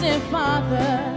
distant Father.